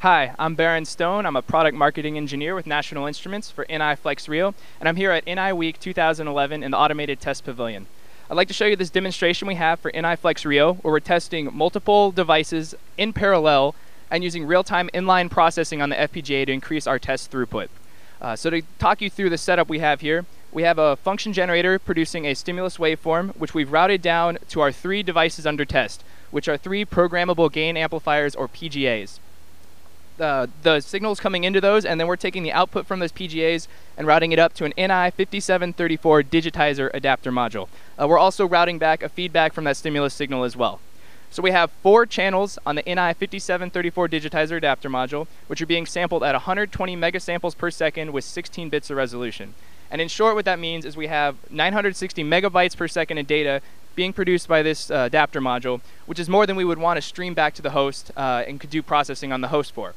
Hi, I'm Baron Stone. I'm a product marketing engineer with National Instruments for NI FlexRIO, and I'm here at NIWeek 2011 in the Automated Test Pavilion. I'd like to show you this demonstration we have for NI FlexRIO, where we're testing multiple devices in parallel and using real-time inline processing on the FPGA to increase our test throughput. Uh, so to talk you through the setup we have here, we have a function generator producing a stimulus waveform, which we've routed down to our three devices under test, which are three programmable gain amplifiers or PGAs uh, the signals coming into those, and then we're taking the output from those PGAs and routing it up to an NI5734 digitizer adapter module. Uh, we're also routing back a feedback from that stimulus signal as well. So we have four channels on the NI5734 digitizer adapter module, which are being sampled at 120 megasamples per second with 16 bits of resolution. And in short, what that means is we have 960 megabytes per second of data being produced by this uh, adapter module, which is more than we would want to stream back to the host uh, and could do processing on the host for.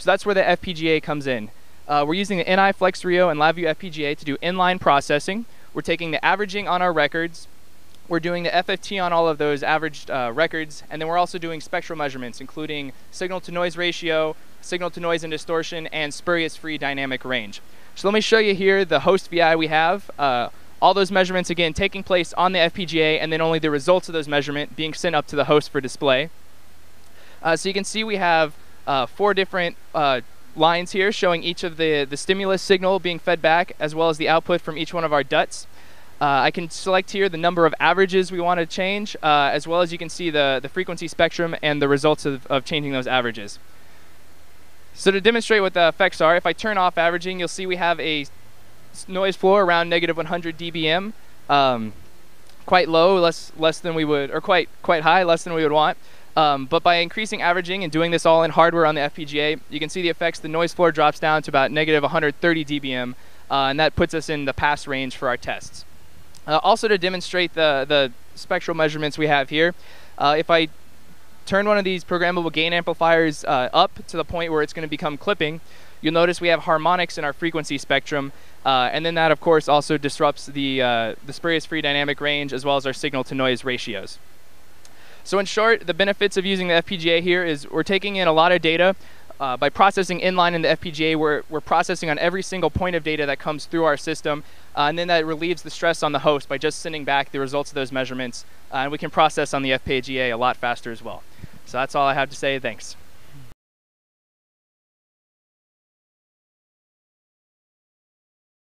So that's where the FPGA comes in. Uh, we're using the NI FlexRIO and LabVIEW FPGA to do inline processing. We're taking the averaging on our records. We're doing the FFT on all of those averaged uh, records, and then we're also doing spectral measurements, including signal to noise ratio, signal to noise and distortion, and spurious free dynamic range. So let me show you here the host VI we have. Uh, all those measurements, again, taking place on the FPGA, and then only the results of those measurements being sent up to the host for display. Uh, so you can see we have uh, four different uh, lines here showing each of the, the stimulus signal being fed back as well as the output from each one of our DUTs. Uh, I can select here the number of averages we want to change uh, as well as you can see the, the frequency spectrum and the results of, of changing those averages. So to demonstrate what the effects are, if I turn off averaging, you'll see we have a noise floor around negative 100 dBm. Um, quite low, less less than we would, or quite quite high, less than we would want. Um, but by increasing averaging and doing this all in hardware on the FPGA, you can see the effects. The noise floor drops down to about negative 130 dBm, uh, and that puts us in the pass range for our tests. Uh, also to demonstrate the, the spectral measurements we have here, uh, if I turn one of these programmable gain amplifiers uh, up to the point where it's going to become clipping, you'll notice we have harmonics in our frequency spectrum, uh, and then that of course also disrupts the, uh, the spurious free dynamic range as well as our signal to noise ratios. So in short, the benefits of using the FPGA here is we're taking in a lot of data. Uh, by processing inline in the FPGA, we're, we're processing on every single point of data that comes through our system, uh, and then that relieves the stress on the host by just sending back the results of those measurements, uh, and we can process on the FPGA a lot faster as well. So that's all I have to say. Thanks.